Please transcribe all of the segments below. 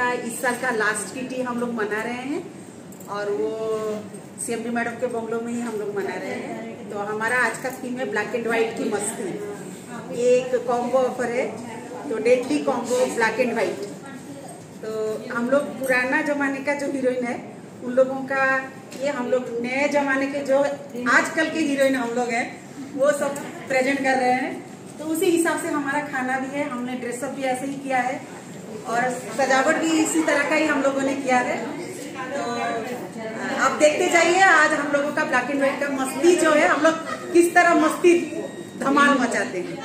का, इस साल का लास्ट की किटी हम लोग मना रहे हैं और वो सीएमडी मैडम के बंगलों में ही हम लोग मना रहे हैं। तो हमारा आज का थीम है ब्लैक एंड व्हाइट की मस्ती। ये एक कॉम्बो ऑफ़र है तो deadly combo black and white तो हम लोग पुराना जमाने का जो हीरोइन है, उन लोगों का ये हम लोग नए जमाने के जो आजकल के हीरोइन हम लोग हैं, वो सब प्रेजेंट कर रहे हैं। तो उसी हिसाब से हमारा खाना भी है, हमने ड्रेसअप भी ऐसे ही किया है। और सजावट भी इसी तरह का ही हम लोगों ने किया है। तो आप देखते जाइए, आज हम लोगों का ब्लैक एंड व्हाइट का मस्ती जो है, हम लोग किस तरह मस्ती धमाल मचाते हैं।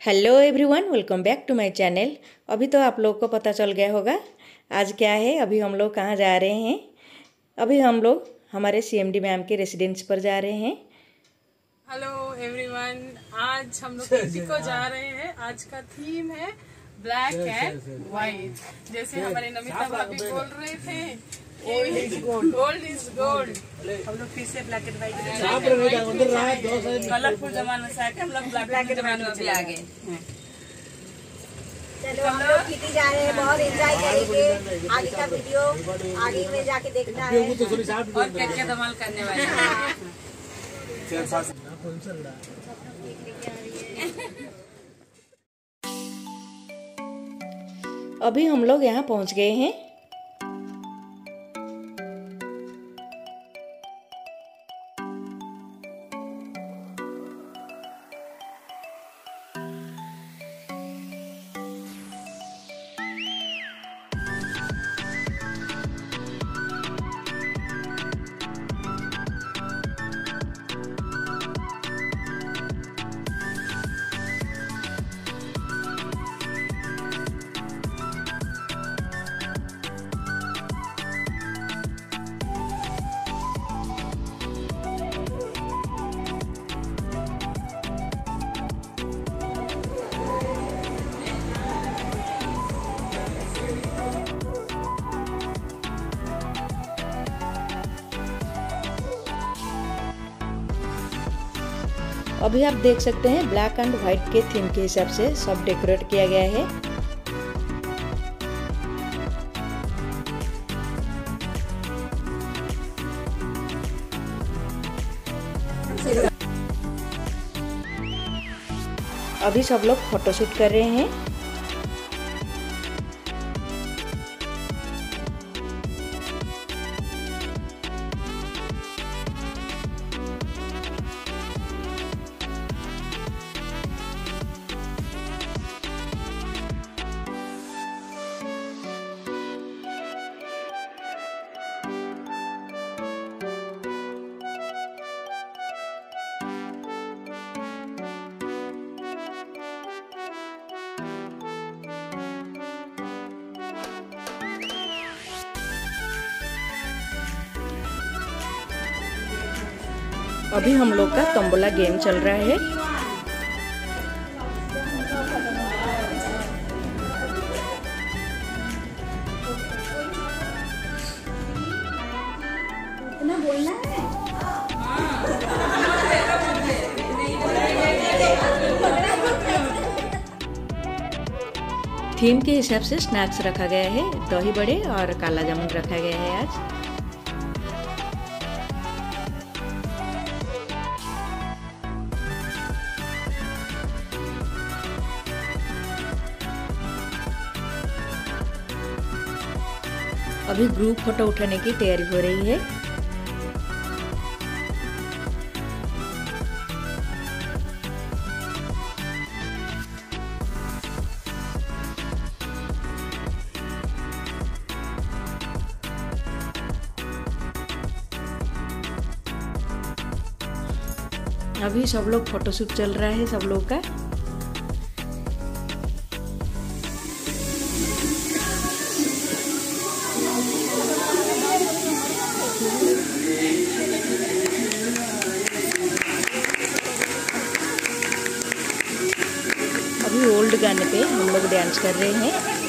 Hello everyone welcome back to my channel अभी तो आप लोग को पता चल गया होगा, आज क्या है, अभी हम लोग कहाँ जा रहे हैं? अभी हम लोग हमारे सीएमडी मैम के रेसिडेंस पर जा रहे हैं। हेलो एवरीवन आज हम लोग किसी को जा रहे हैं। आज का थीम है ब्लैक एंड व्हाइट जैसे हमारे नमिता भाभी बोल रहे थे gold is gold gold is gold हम लोग फिर से ब्लैक एंड व्हाइट कलरफुल जमाना से आके हम लोग ब्लैक एंड जमाने में भी आ गए चलो हम लोग किटी जा रहे हैं बहुत एंजॉय करेंगे। आगे का वीडियो आगे में जाके देखना है। और क्या क्या धमाल करने वाले हैं। अभी हम लोग यहाँ पहुँच गए हैं अभी आप देख सकते हैं ब्लैक एंड व्हाइट के थीम के हिसाब से सब डेकोरेट किया गया है। अभी सब लोग फोटोशूट कर रहे हैं। अभी हम लोग का तंबोला गेम चल रहा है। थीम के हिसाब से स्नैक्स रखा गया है दही बड़े और काला जामुन रखा गया है आज। अभी ग्रुप फ़ोटो उठाने की तैयारी हो रही है। अभी सब लोग फोटोशूट चल रहा है, सब लोग का। ओल्ड गाने पे हम लोग डांस कर रहे हैं।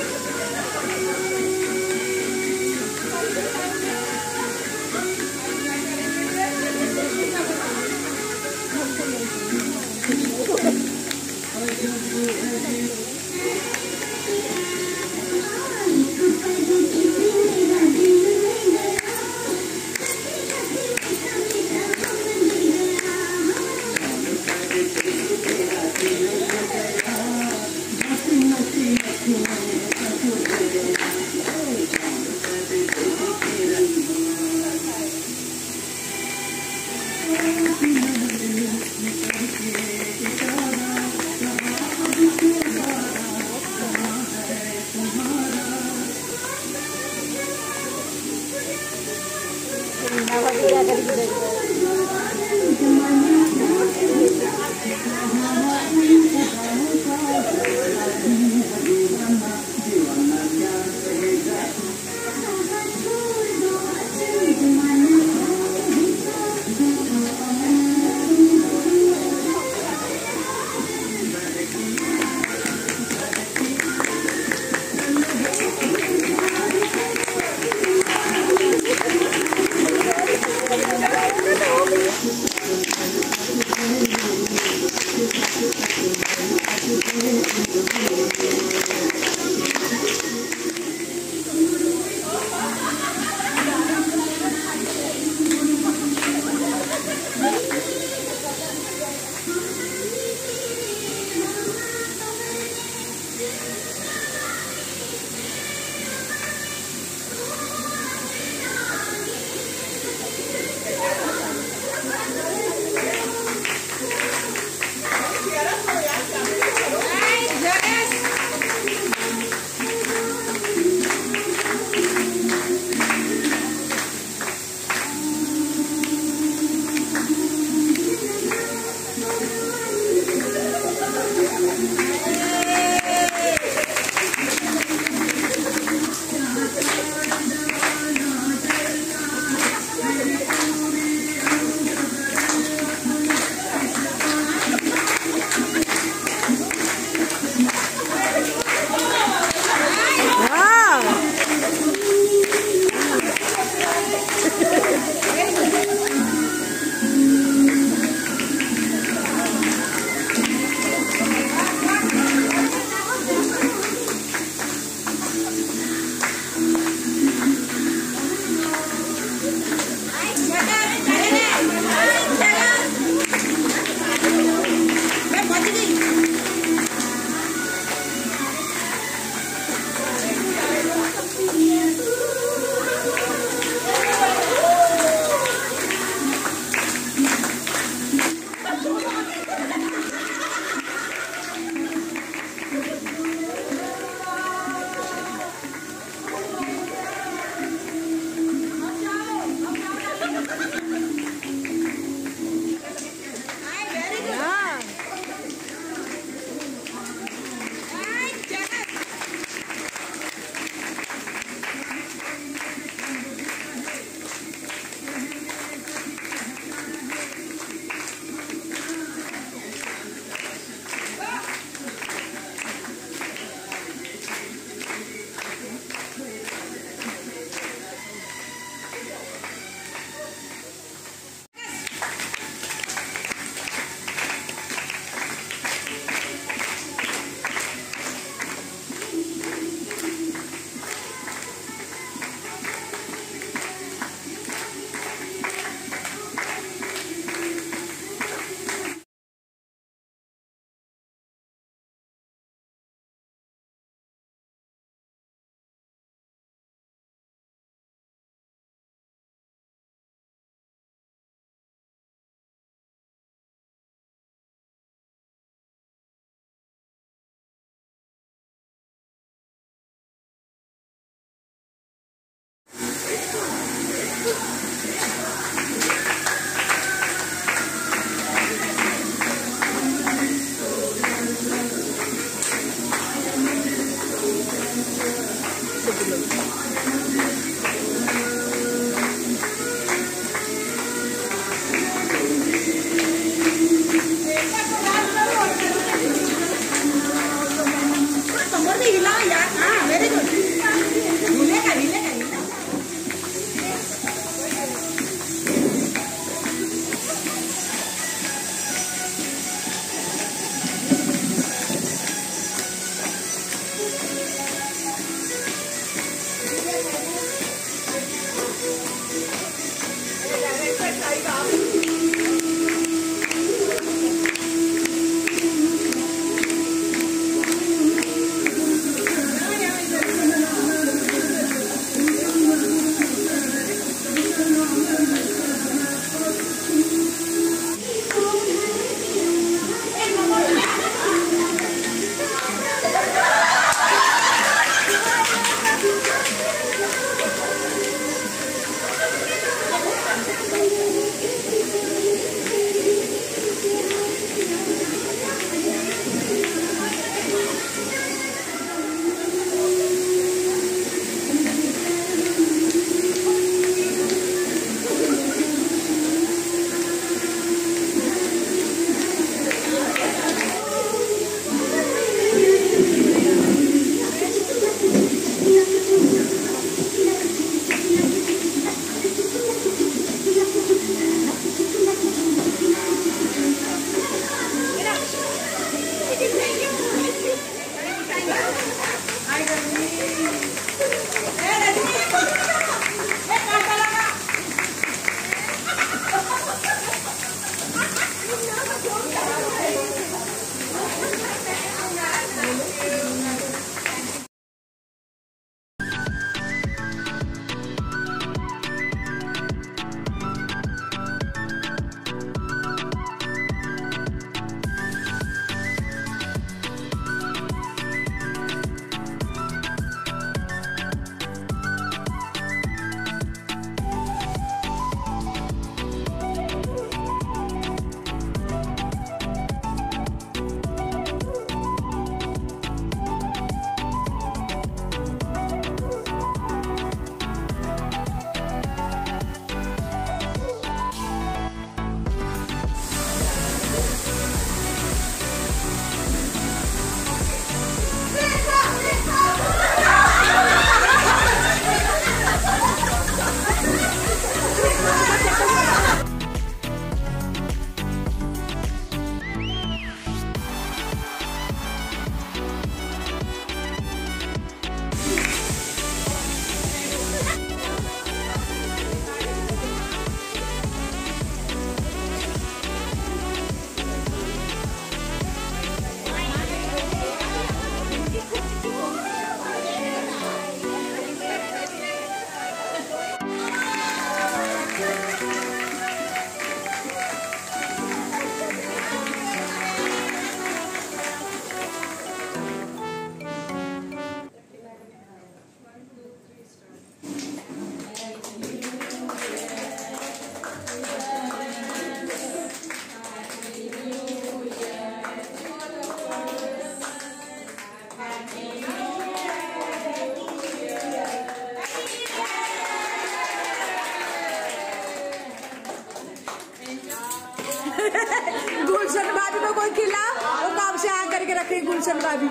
गुलशन भाभी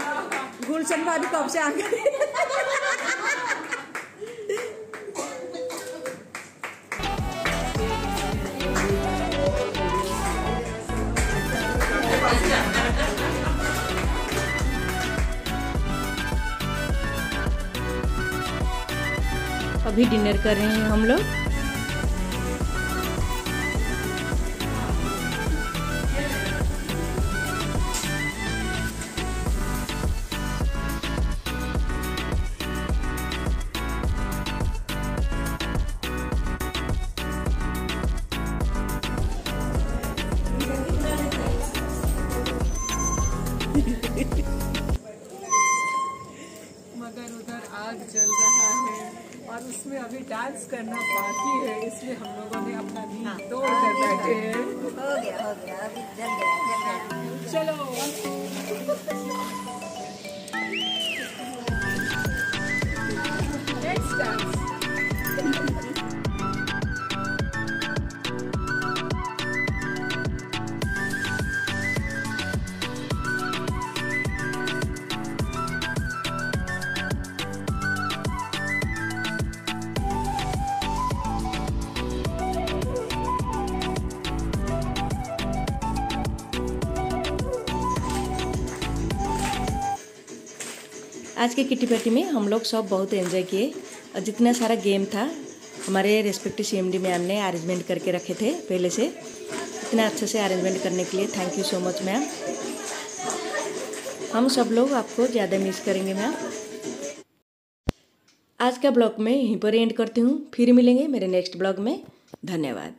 गुलशन भाभी कब से आ अभी डिनर कर रहे हैं हम लोग। चलो आज के किटी पार्टी में हम लोग सब बहुत एंजॉय किए। और जितना सारा गेम था, हमारे respective C M D ma'am ने अरेंजमेंट करके रखे थे पहले से। इतना अच्छे से अरेंजमेंट करने के लिए thank you so much ma'am हम सब लोग आपको ज़्यादा मिस करेंगे मैम आज का ब्लॉग में यहीं पर एंड करती हूँ। फिर मिलेंगे मेरे नेक्स्ट ब्लॉग में। धन्यवाद।